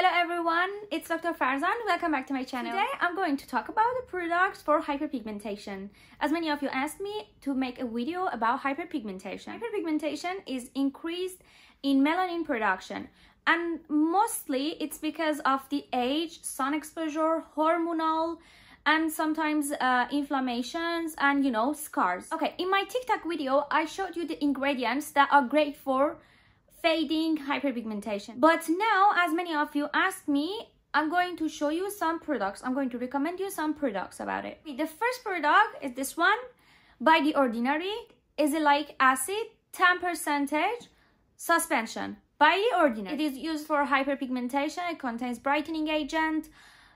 Hello everyone, it's Dr. Farzan. Welcome back to my channel. Today I'm going to talk about the products for hyperpigmentation. As many of you asked me to make a video about hyperpigmentation. Hyperpigmentation is increased in melanin production and mostly it's because of the age, sun exposure, hormonal, and sometimes uh, inflammations and you know scars. Okay, in my TikTok video, I showed you the ingredients that are great for fading hyperpigmentation. But now, as many of you asked me, I'm going to show you some products. I'm going to recommend you some products about it. The first product is this one by The Ordinary. Azelaic acid 10 percentage suspension by The Ordinary. It is used for hyperpigmentation. It contains brightening agent.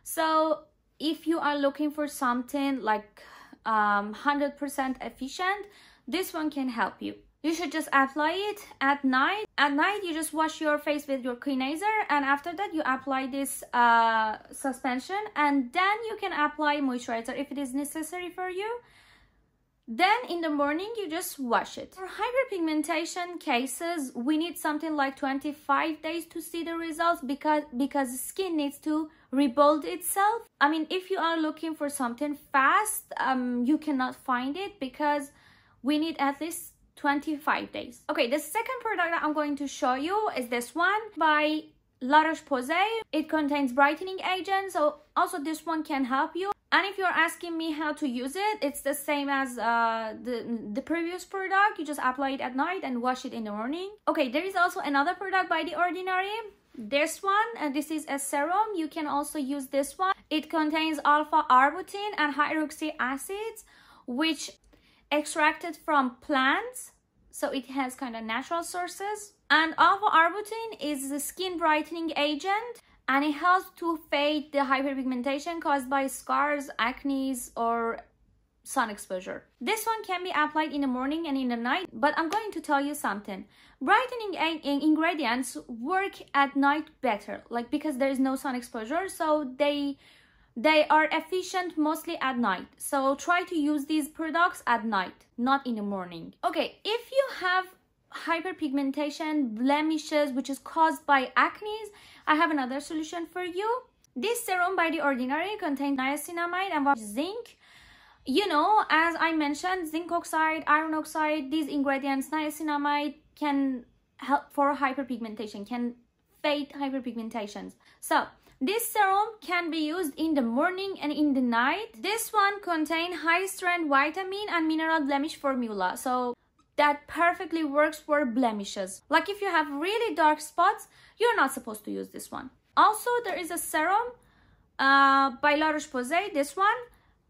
So if you are looking for something like 100% um, efficient, this one can help you. You should just apply it at night. At night, you just wash your face with your cleanser and after that, you apply this uh, suspension and then you can apply moisturizer if it is necessary for you. Then in the morning, you just wash it. For hyperpigmentation cases, we need something like 25 days to see the results because, because skin needs to rebuild itself. I mean, if you are looking for something fast, um, you cannot find it because we need at least 25 days. Okay, the second product that I'm going to show you is this one by La Roche-Posay. It contains brightening agent, so also this one can help you. And if you're asking me how to use it, it's the same as uh, the, the previous product. You just apply it at night and wash it in the morning. Okay, there is also another product by The Ordinary. This one, and this is a serum. You can also use this one. It contains alpha-arbutin and hydroxy acids, which extracted from plants. So it has kind of natural sources. And alpha-arbutin is a skin brightening agent and it helps to fade the hyperpigmentation caused by scars, acne, or sun exposure. This one can be applied in the morning and in the night, but I'm going to tell you something. Brightening ingredients work at night better, like because there is no sun exposure, so they they are efficient mostly at night. So try to use these products at night, not in the morning. Okay, if you have hyperpigmentation, blemishes, which is caused by acne, I have another solution for you. This serum by The Ordinary contains niacinamide and zinc. You know, as I mentioned, zinc oxide, iron oxide, these ingredients, niacinamide can help for hyperpigmentation, can fade hyperpigmentations. So, this serum can be used in the morning and in the night. This one contains high strength vitamin and mineral blemish formula. So that perfectly works for blemishes. Like if you have really dark spots, you're not supposed to use this one. Also, there is a serum uh, by La Roche-Posay, this one,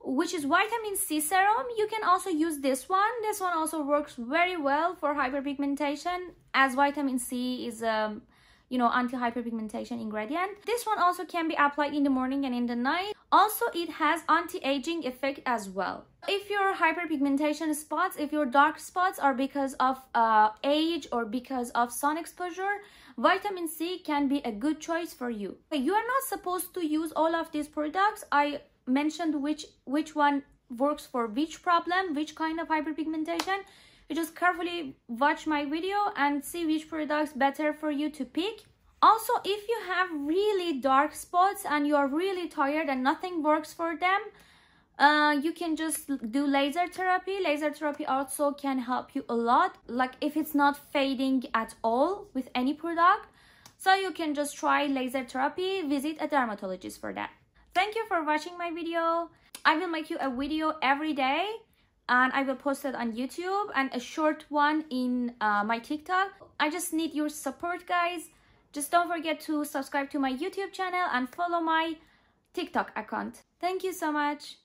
which is vitamin C serum. You can also use this one. This one also works very well for hyperpigmentation as vitamin C is a um, you know, anti-hyperpigmentation ingredient. This one also can be applied in the morning and in the night. Also, it has anti-aging effect as well. If your hyperpigmentation spots, if your dark spots are because of uh, age or because of sun exposure, vitamin C can be a good choice for you. You are not supposed to use all of these products. I mentioned which, which one works for which problem, which kind of hyperpigmentation you just carefully watch my video and see which products better for you to pick. Also if you have really dark spots and you are really tired and nothing works for them uh, you can just do laser therapy. Laser therapy also can help you a lot. Like if it's not fading at all with any product. So you can just try laser therapy. Visit a dermatologist for that. Thank you for watching my video. I will make you a video every day and I will post it on YouTube and a short one in uh, my TikTok. I just need your support, guys. Just don't forget to subscribe to my YouTube channel and follow my TikTok account. Thank you so much.